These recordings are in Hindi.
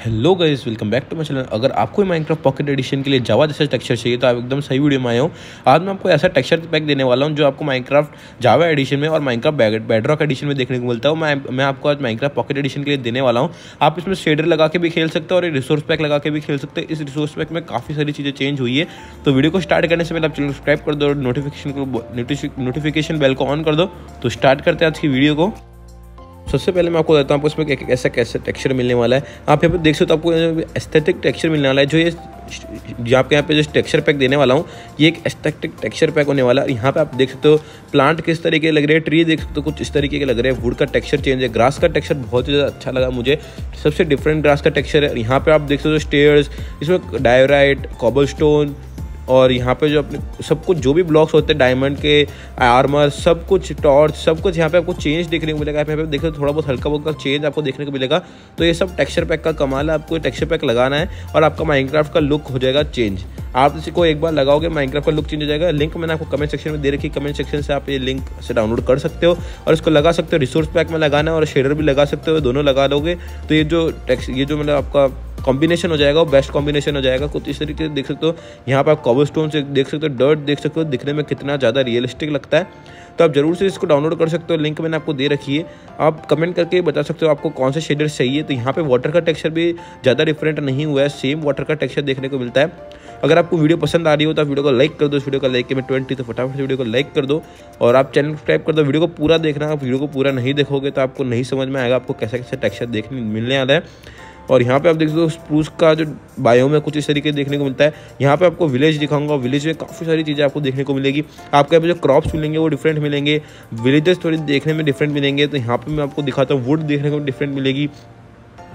Hello guys welcome back to my channel अगर आपको माइनक्राफ्ट पॉकेट एडिशन के लिए जावा जैसा टेक्सचर चाहिए तो आप एकदम सही वीडियो में आए हो। आज मैं आपको ऐसा टेक्सचर पैक देने वाला हूँ जो आपको माइनक्राफ्ट जावा एडिशन में और माइनक्राफ्ट बेडरॉक एडिशन में देखने को मिलता है। मैं मैं आपको आज माइनक्राफ्ट पॉकेट एडिशन के लिए देने वाला हूँ। आप इसमें शेडर लगा के भी खेल सकते हो और रिसोर्स पैक लगा के भी खेल सकते हैं। इस रिसोर्स पैक में काफ़ी सारी चीज़ें चेंज हुई है। तो वीडियो को स्टार्ट करने से पहले आप चैनल सब्सक्राइब कर दो और नोटिफिकेशन को नोटिफिकेशन बेल को ऑन कर दो। तो स्टार्ट करते हैं आज की वीडियो को। सबसे पहले मैं आपको बताता हूँ, आपको इसमें एक ऐसा कैसे टेक्सचर मिलने वाला है। आप यहाँ पर देख सकते हो तो आपको एस्थेटिक टेक्सचर मिलने वाला है। जो ये जो आपके यहाँ पे जो टेक्सचर पैक देने वाला हूँ, ये एक एस्थेटिक टेक्सचर पैक होने वाला है। यहाँ पे आप देख सकते हो प्लांट किस तरीके के लग रहे हैं ट्री देख सकते हो, कुछ इस तरीके के लग रहे हैं। वुड का टेक्सचर चेंज है ग्रास का टेक्सचर बहुत ही ज़्यादा अच्छा लगा मुझे। सबसे डिफरेंट ग्रास का टेक्सचर है। यहाँ पर आप देख सकते हो स्टेयर्स इसमें डायोराइट कॉबल और यहाँ पे जो अपने, सब कुछ, जो भी ब्लॉक्स होते हैं डायमंड के आर्मर सब कुछ टॉर्च सब कुछ यहाँ पे आपको चेंज देखने को मिलेगा। यहाँ पे देखो थोड़ा बहुत हल्का बहुत चेंज आपको देखने को मिलेगा। तो ये सब टेक्सचर पैक का कमाल है, आपको टेक्सचर पैक लगाना है और आपका माइनक्राफ्ट का लुक हो जाएगा चेंज आप इसी को एक बार लगाओगे माइनक्राफ्ट का लुक चेंज हो जाएगा। लिंक मैंने आपको कमेंट सेक्शन में दे रखी कमेंट सेक्शन से आप ये लिंक से डाउनलोड कर सकते हो और इसको लगा सकते हो। रिसोर्स पैक में लगाना है और शेडर भी लगा सकते हो। दोनों लगा लोगे तो ये जो टेक्स ये जो मतलब आपका कॉम्बिनेशन हो जाएगा वो बेस्ट कॉम्बिनेशन हो जाएगा। कुछ इस तरीके से देख सकते हो। यहाँ पर आप कवर स्टोन से देख सकते हो डर्ट देख सकते हो, दिखने में कितना ज़्यादा रियलिस्टिक लगता है। तो आप ज़रूर से इसको डाउनलोड कर सकते हो लिंक मैंने आपको दे रखी है। आप कमेंट करके बता सकते हो आपको कौन से शेडर चाहिए। तो यहाँ पे वाटर का टेक्सचर भी ज़्यादा डिफरेंट नहीं हुआ है सेम वाटर का टेक्सचर देखने को मिलता है। अगर आपको वीडियो पसंद आ रही हो तो आप वीडियो को लाइक कर दो, इस वीडियो का लाइक के मैं ट्वेंटी तो फटाफट वीडियो को लाइक कर दो। और आप चैनल सब्सक्राइब कर दो, वीडियो को पूरा देखना। आप वीडियो को पूरा नहीं देखोगे तो आपको नहीं समझ में आएगा आपको कैसे कैसे टेक्सचर देखने मिलने वाला है। और यहाँ पे आप देख सकते हो स्प्रूस का जो बायो में कुछ इस तरीके देखने को मिलता है। यहाँ पे आपको विलेज दिखाऊँगा। विलेज में काफ़ी सारी चीज़ें आपको देखने को मिलेगी। आपके यहाँ पे जो क्रॉप्स मिलेंगे, वो डिफरेंट मिलेंगे। विलेजेस थोड़ी देखने में डिफरेंट मिलेंगे। तो यहाँ पर मैं आपको दिखाता हूँ वुड देखने को डिफरेंट मिलेगी।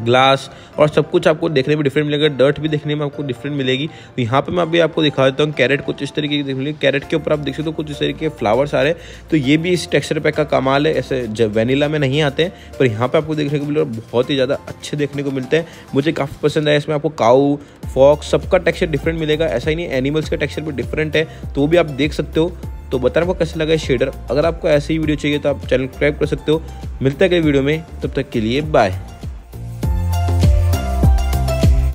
ग्लास और सब कुछ आपको देखने में डिफरेंट मिलेगा डर्ट भी देखने में आपको डिफरेंट मिलेगी। तो यहाँ पे मैं अभी आपको दिखा देता हूँ कैरेट कुछ इस तरीके की मिलेगी कैरेट के ऊपर आप देख सकते हो कुछ इस तरीके के फ्लावर्स आ रहे हैं। तो ये भी इस टेक्सचर पैक का कमाल है, ऐसे जब वेनीला में नहीं आते हैं, पर यहाँ पर आपको देखने को मिलेगा बहुत ही ज़्यादा अच्छे देखने को मिलते हैं। मुझे काफ़ी पसंद आया, इसमें आपको काऊ फॉक्स सबका टेक्सचर डिफरेंट मिलेगा। ऐसा ही नहीं एनिमल्स का टेक्सचर भी डिफरेंट है। तो भी आप देख सकते हो। तो बताना आपको कैसे लगा शेडर अगर आपको ऐसी ही वीडियो चाहिए तो आप चैनल सब्सक्राइब कर सकते हो। मिलता है अगले वीडियो में। तब तक के लिए बाय